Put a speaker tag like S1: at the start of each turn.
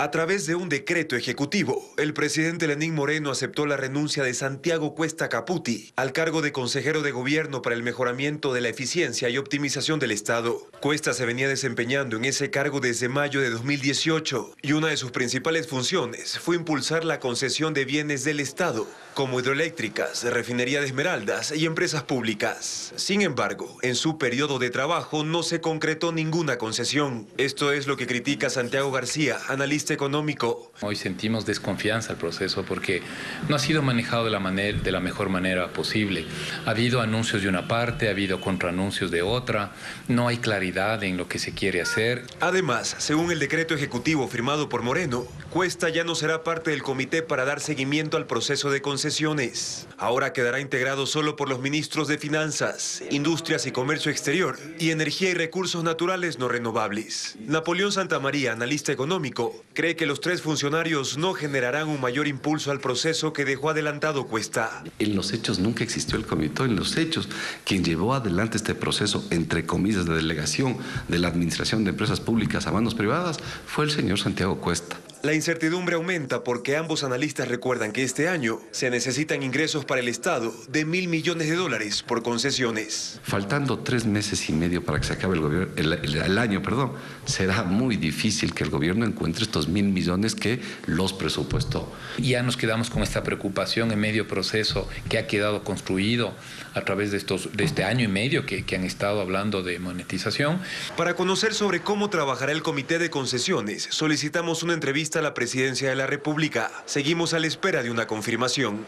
S1: A través de un decreto ejecutivo, el presidente Lenín Moreno aceptó la renuncia de Santiago Cuesta Caputi al cargo de consejero de gobierno para el mejoramiento de la eficiencia y optimización del Estado. Cuesta se venía desempeñando en ese cargo desde mayo de 2018 y una de sus principales funciones fue impulsar la concesión de bienes del Estado, como hidroeléctricas, refinería de esmeraldas y empresas públicas. Sin embargo, en su periodo de trabajo no se concretó ninguna concesión. Esto es lo que critica Santiago García, analista económico.
S2: Hoy sentimos desconfianza al proceso porque no ha sido manejado de la, manera, de la mejor manera posible. Ha habido anuncios de una parte, ha habido contraanuncios de otra, no hay claridad en lo que se quiere hacer.
S1: Además, según el decreto ejecutivo firmado por Moreno, Cuesta ya no será parte del comité para dar seguimiento al proceso de Ahora quedará integrado solo por los ministros de Finanzas, Industrias y Comercio Exterior y Energía y Recursos Naturales no renovables. Napoleón Santamaría, analista económico, cree que los tres funcionarios no generarán un mayor impulso al proceso que dejó adelantado Cuesta.
S3: En los hechos nunca existió el comité, en los hechos quien llevó adelante este proceso, entre comillas, de delegación de la Administración de Empresas Públicas a manos privadas, fue el señor Santiago Cuesta.
S1: La incertidumbre aumenta porque ambos analistas recuerdan que este año se necesitan ingresos para el Estado de mil millones de dólares por concesiones.
S3: Faltando tres meses y medio para que se acabe el, gobierno, el, año, perdón, será muy difícil que el gobierno encuentre estos mil millones que los presupuestó.
S2: Ya nos quedamos con esta preocupación en medio proceso que ha quedado construido a través de, estos, de este año y medio que, que han estado hablando de monetización.
S1: Para conocer sobre cómo trabajará el Comité de Concesiones, solicitamos una entrevista la presidencia de la República. Seguimos a la espera de una confirmación.